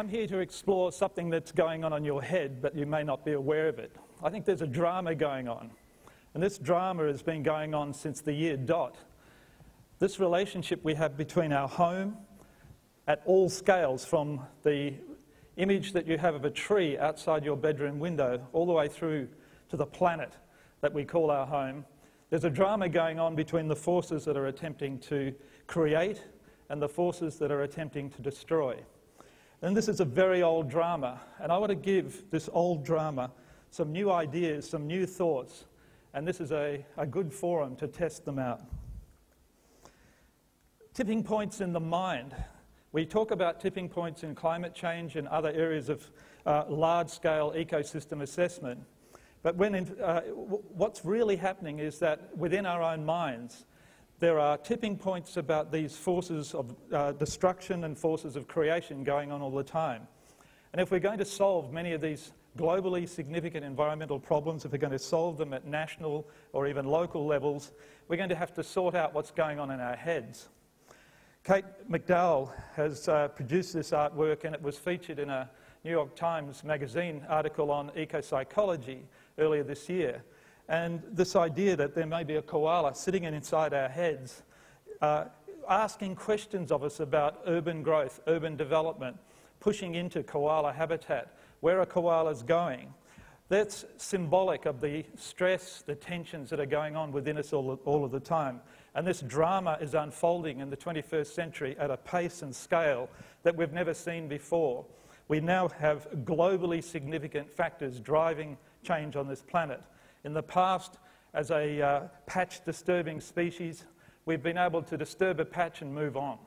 I'm here to explore something that's going on in your head, but you may not be aware of it. I think there's a drama going on. And this drama has been going on since the year dot. This relationship we have between our home at all scales, from the image that you have of a tree outside your bedroom window all the way through to the planet that we call our home. There's a drama going on between the forces that are attempting to create and the forces that are attempting to destroy. And this is a very old drama, and I want to give this old drama some new ideas, some new thoughts, and this is a, a good forum to test them out. Tipping points in the mind. We talk about tipping points in climate change and other areas of uh, large scale ecosystem assessment. But when in, uh, what's really happening is that within our own minds, there are tipping points about these forces of uh, destruction and forces of creation going on all the time. And if we're going to solve many of these globally significant environmental problems, if we're going to solve them at national or even local levels, we're going to have to sort out what's going on in our heads. Kate McDowell has uh, produced this artwork and it was featured in a New York Times magazine article on eco-psychology earlier this year. And this idea that there may be a koala sitting inside our heads, uh, asking questions of us about urban growth, urban development, pushing into koala habitat, where are koalas going? That's symbolic of the stress, the tensions that are going on within us all, all of the time. And this drama is unfolding in the 21st century at a pace and scale that we've never seen before. We now have globally significant factors driving change on this planet. In the past, as a uh, patch disturbing species, we've been able to disturb a patch and move on.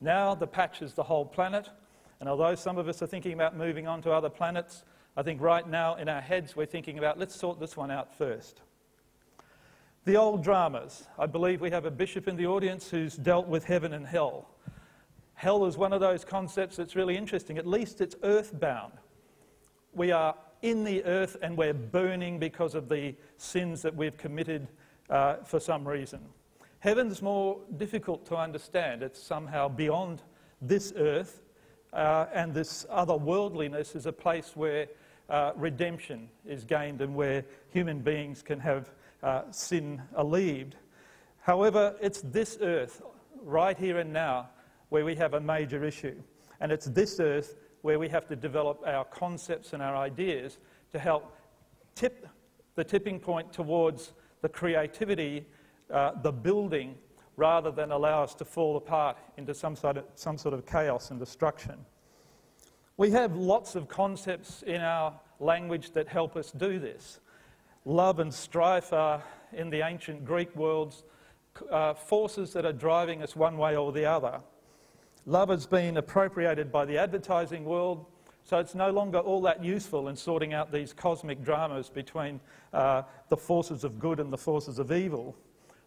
Now the patch is the whole planet, and although some of us are thinking about moving on to other planets, I think right now in our heads we're thinking about let's sort this one out first. The old dramas. I believe we have a bishop in the audience who's dealt with heaven and hell. Hell is one of those concepts that's really interesting. At least it's earthbound. We are in the earth and we're burning because of the sins that we've committed uh, for some reason. Heaven's more difficult to understand. It's somehow beyond this earth, uh, and this otherworldliness is a place where uh, redemption is gained and where human beings can have uh, sin alleviated. However, it's this earth, right here and now, where we have a major issue. And it's this earth where we have to develop our concepts and our ideas to help tip the tipping point towards the creativity, uh, the building, rather than allow us to fall apart into some sort, of, some sort of chaos and destruction. We have lots of concepts in our language that help us do this. Love and strife are, in the ancient Greek worlds, uh, forces that are driving us one way or the other. Love has been appropriated by the advertising world, so it's no longer all that useful in sorting out these cosmic dramas between uh, the forces of good and the forces of evil.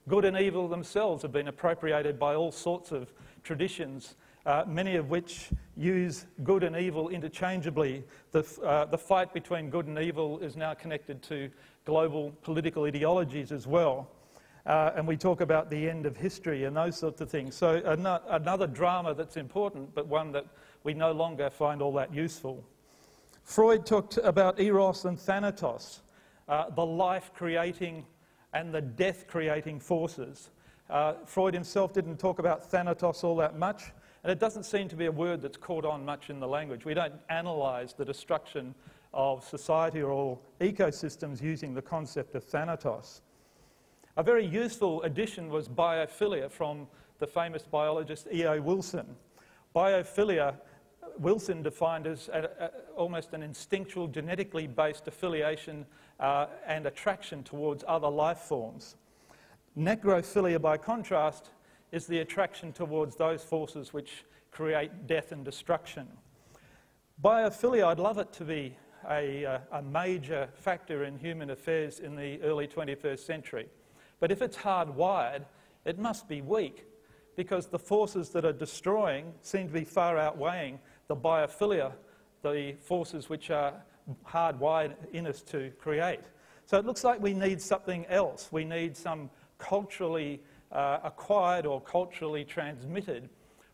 Good and evil themselves have been appropriated by all sorts of traditions, uh, many of which use good and evil interchangeably. The, uh, the fight between good and evil is now connected to global political ideologies as well. Uh, and we talk about the end of history and those sorts of things. So another drama that's important, but one that we no longer find all that useful. Freud talked about eros and thanatos, uh, the life-creating and the death-creating forces. Uh, Freud himself didn't talk about thanatos all that much, and it doesn't seem to be a word that's caught on much in the language. We don't analyse the destruction of society or ecosystems using the concept of thanatos. A very useful addition was biophilia from the famous biologist E.O. Wilson. Biophilia, Wilson defined as a, a, almost an instinctual, genetically based affiliation uh, and attraction towards other life forms. Necrophilia, by contrast, is the attraction towards those forces which create death and destruction. Biophilia, I'd love it to be a, uh, a major factor in human affairs in the early 21st century. But if it's hardwired, it must be weak because the forces that are destroying seem to be far outweighing the biophilia, the forces which are hardwired in us to create. So it looks like we need something else. We need some culturally uh, acquired or culturally transmitted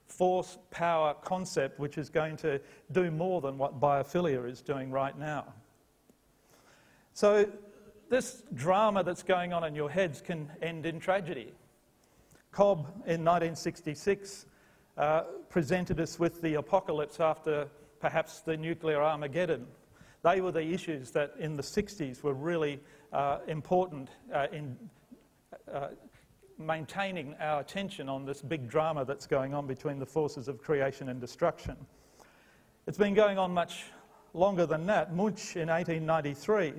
force power concept which is going to do more than what biophilia is doing right now. So, this drama that's going on in your heads can end in tragedy. Cobb in 1966 uh, presented us with the apocalypse after perhaps the nuclear Armageddon. They were the issues that in the 60s were really uh, important uh, in uh, maintaining our attention on this big drama that's going on between the forces of creation and destruction. It's been going on much longer than that. Munch in 1893,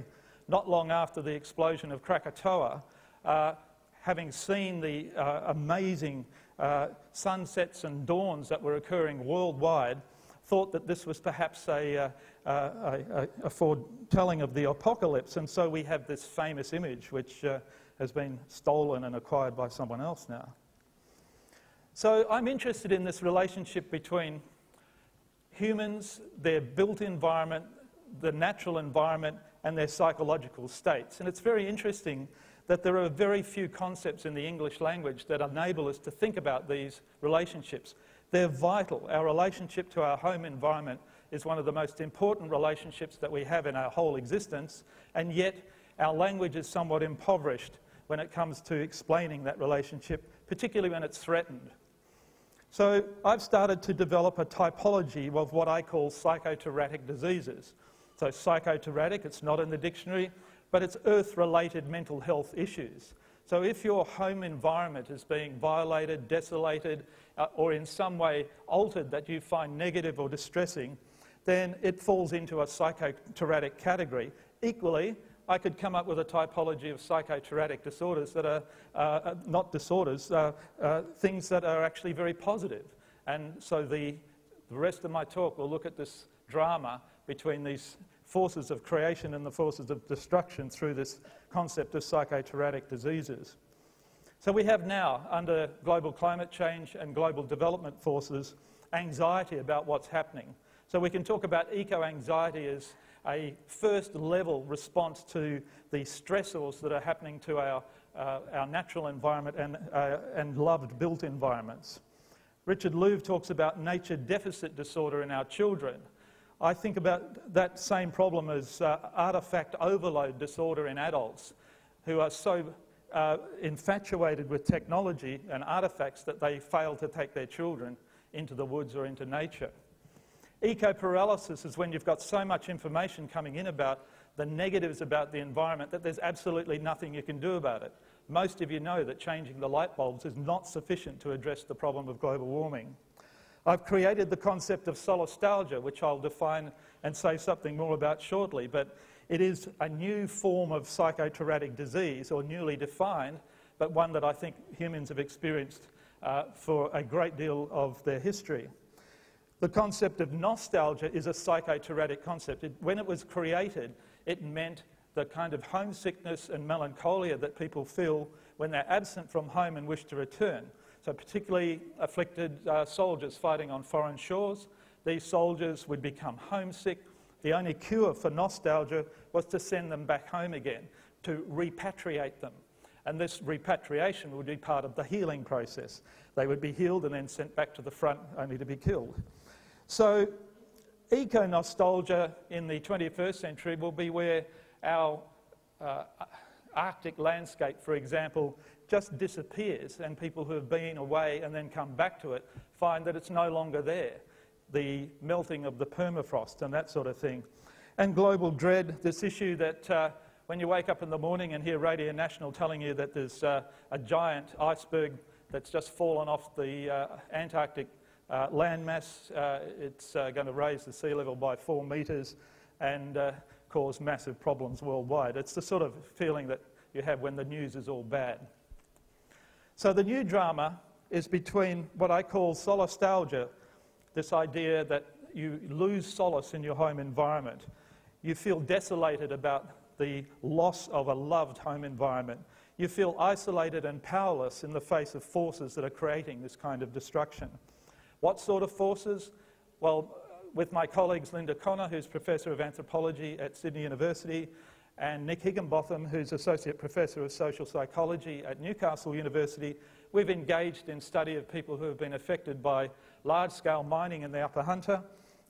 not long after the explosion of Krakatoa, uh, having seen the uh, amazing uh, sunsets and dawns that were occurring worldwide, thought that this was perhaps a, uh, a, a, a, foretelling of the apocalypse. And so we have this famous image, which uh, has been stolen and acquired by someone else now. So I'm interested in this relationship between humans, their built environment, the natural environment, and their psychological states. And it's very interesting that there are very few concepts in the English language that enable us to think about these relationships. They're vital. Our relationship to our home environment is one of the most important relationships that we have in our whole existence, and yet our language is somewhat impoverished when it comes to explaining that relationship, particularly when it's threatened. So I've started to develop a typology of what I call psychoterratic diseases. So psychoterratic, it's not in the dictionary, but it's earth-related mental health issues. So if your home environment is being violated, desolated, uh, or in some way altered that you find negative or distressing, then it falls into a psychoterratic category. Equally, I could come up with a typology of psychoterratic disorders that are uh, uh not disorders, uh, uh, things that are actually very positive. And so the, the rest of my talk will look at this drama between these forces of creation and the forces of destruction through this concept of psychoterratic diseases. So we have now, under global climate change and global development forces, anxiety about what's happening. So we can talk about eco-anxiety as a first level response to the stressors that are happening to our, uh, our natural environment and, uh, and loved built environments. Richard Louv talks about nature deficit disorder in our children. I think about that same problem as uh, artifact overload disorder in adults who are so uh, infatuated with technology and artifacts that they fail to take their children into the woods or into nature. Eco-paralysis is when you've got so much information coming in about the negatives about the environment that there's absolutely nothing you can do about it. Most of you know that changing the light bulbs is not sufficient to address the problem of global warming. I've created the concept of solastalgia, which I'll define and say something more about shortly, but it is a new form of psychoterratic disease, or newly defined, but one that I think humans have experienced uh, for a great deal of their history. The concept of nostalgia is a psychoterratic concept. It, when it was created, it meant the kind of homesickness and melancholia that people feel when they're absent from home and wish to return. So, particularly afflicted uh, soldiers fighting on foreign shores, these soldiers would become homesick, the only cure for nostalgia was to send them back home again, to repatriate them. And this repatriation would be part of the healing process. They would be healed and then sent back to the front only to be killed. So, eco nostalgia in the 21st century will be where our uh, Arctic landscape, for example, just disappears, and people who have been away and then come back to it find that it's no longer there the melting of the permafrost and that sort of thing. And global dread, this issue that uh, when you wake up in the morning and hear Radio National telling you that there's uh, a giant iceberg that's just fallen off the uh, Antarctic uh, landmass, uh, it's uh, going to raise the sea level by four metres and cause massive problems worldwide. It's the sort of feeling that you have when the news is all bad. So the new drama is between what I call solastalgia, this idea that you lose solace in your home environment. You feel desolated about the loss of a loved home environment. You feel isolated and powerless in the face of forces that are creating this kind of destruction. What sort of forces? Well, with my colleagues Linda Connor, who's Professor of Anthropology at Sydney University, and Nick Higginbotham, who's Associate Professor of Social Psychology at Newcastle University, we've engaged in study of people who have been affected by large-scale mining in the Upper Hunter,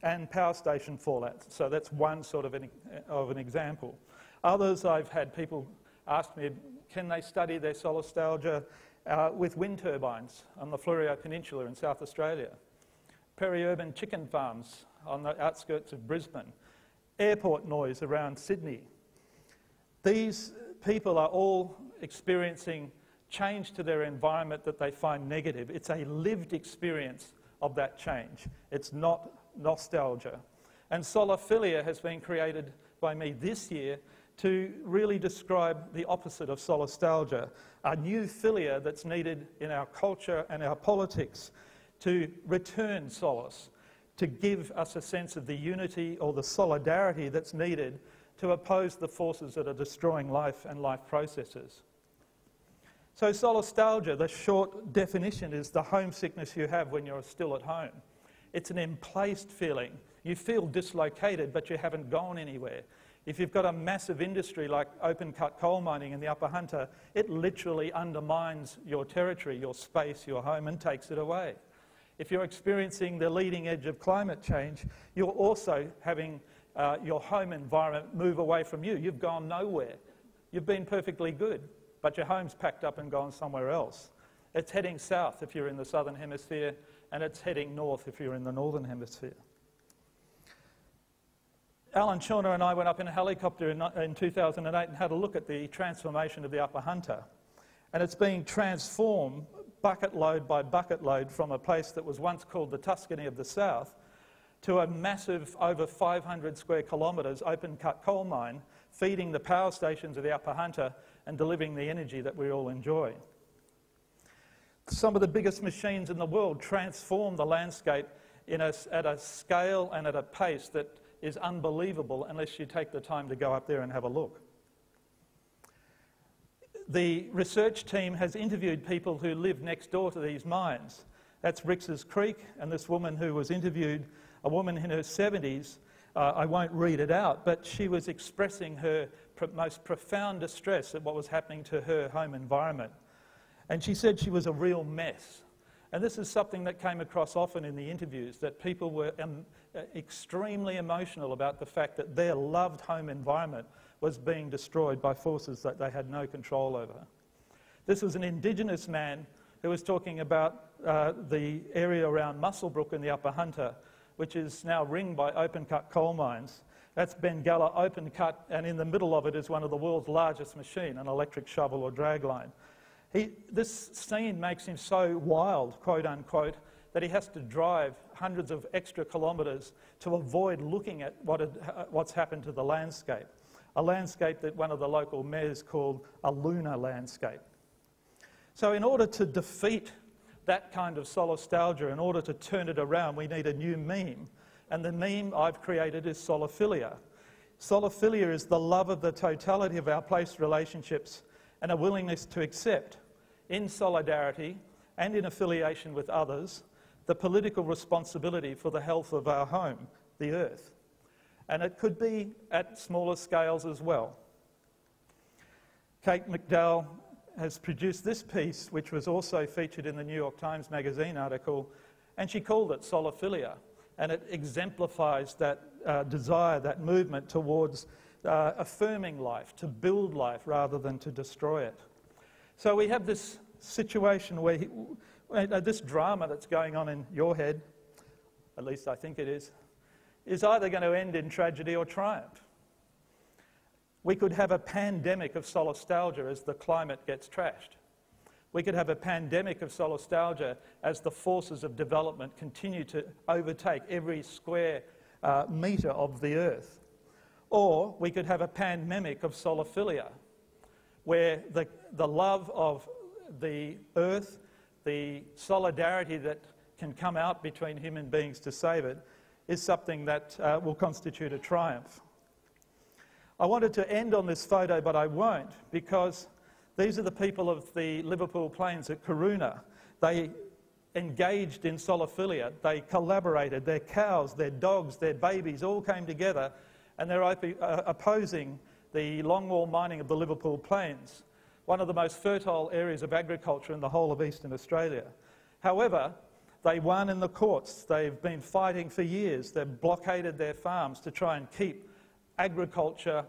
and power station fallout. So that's one sort of an, of an example. Others, I've had people ask me, can they study their solastalgia uh, with wind turbines on the Fleurieu Peninsula in South Australia? Peri-urban chicken farms on the outskirts of Brisbane, airport noise around Sydney. These people are all experiencing change to their environment that they find negative. It's a lived experience of that change. It's not nostalgia. And soliphilia has been created by me this year to really describe the opposite of solastalgia, a new philia that's needed in our culture and our politics to return solace, to give us a sense of the unity or the solidarity that's needed to oppose the forces that are destroying life and life processes. So, solastalgia, the short definition, is the homesickness you have when you're still at home. It's an emplaced feeling. You feel dislocated, but you haven't gone anywhere. If you've got a massive industry like open cut coal mining in the Upper Hunter, it literally undermines your territory, your space, your home, and takes it away. If you're experiencing the leading edge of climate change, you're also having uh, your home environment move away from you. You've gone nowhere. You've been perfectly good, but your home's packed up and gone somewhere else. It's heading south if you're in the southern hemisphere, and it's heading north if you're in the northern hemisphere. Alan Chawner and I went up in a helicopter in, in 2008 and had a look at the transformation of the Upper Hunter. And it's being transformed bucket load by bucket load from a place that was once called the Tuscany of the South to a massive, over 500 square kilometres open cut coal mine feeding the power stations of the Upper Hunter and delivering the energy that we all enjoy. Some of the biggest machines in the world transform the landscape a, at a scale and at a pace that is unbelievable unless you take the time to go up there and have a look the research team has interviewed people who live next door to these mines. That's Rix's Creek, and this woman who was interviewed, a woman in her 70s, uh, I won't read it out, but she was expressing her pr most profound distress at what was happening to her home environment. And she said she was a real mess. And this is something that came across often in the interviews that people were um, extremely emotional about the fact that their loved home environment was being destroyed by forces that they had no control over. This was an Indigenous man who was talking about uh, the area around Muswellbrook in the Upper Hunter, which is now ringed by open cut coal mines. That's Bengalla open cut, and in the middle of it is one of the world's largest machine, an electric shovel or dragline. He, this scene makes him so wild, quote unquote, that he has to drive hundreds of extra kilometres to avoid looking at what had, uh, what's happened to the landscape a landscape that one of the local mayors called a lunar landscape. So, in order to defeat that kind of solastalgia, in order to turn it around, we need a new meme. And the meme I've created is soliphilia. Soliphilia is the love of the totality of our place relationships and a willingness to accept, in solidarity and in affiliation with others, the political responsibility for the health of our home, the earth and it could be at smaller scales as well. Kate McDowell has produced this piece, which was also featured in the New York Times Magazine article, and she called it Soliphilia, and it exemplifies that uh, desire, that movement towards uh, affirming life, to build life rather than to destroy it. So we have this situation where he, uh, this drama that's going on in your head, at least I think it is, is either going to end in tragedy or triumph. We could have a pandemic of solastalgia as the climate gets trashed. We could have a pandemic of solastalgia as the forces of development continue to overtake every square uh, metre of the earth. Or we could have a pandemic of soliphilia, where the, the love of the earth, the solidarity that can come out between human beings to save it, is something that uh, will constitute a triumph. I wanted to end on this photo, but I won't, because these are the people of the Liverpool Plains at Caroona. They engaged in soliphilia, they collaborated, their cows, their dogs, their babies all came together and they're op- uh, opposing the longwall mining of the Liverpool Plains, one of the most fertile areas of agriculture in the whole of eastern Australia. However, They won in the courts. They've been fighting for years. They've blockaded their farms to try and keep agriculture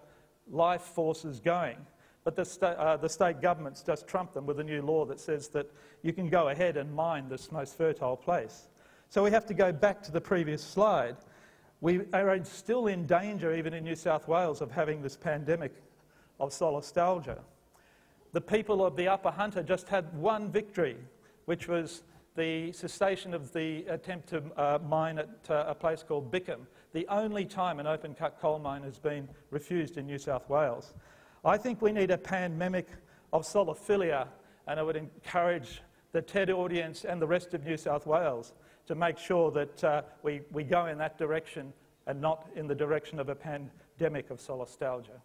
life forces going. But the, sta uh, the state governments just trumped them with a new law that says that you can go ahead and mine this most fertile place. So we have to go back to the previous slide. We are still in danger, even in New South Wales, of having this pandemic of solastalgia. The people of the Upper Hunter just had one victory, which was the cessation of the attempt to uh, mine at uh, a place called Bickham, the only time an open cut coal mine has been refused in New South Wales. I think we need a pandemic of soliphilia, and I would encourage the TED audience and the rest of New South Wales to make sure that uh, we, we go in that direction and not in the direction of a pandemic of solastalgia.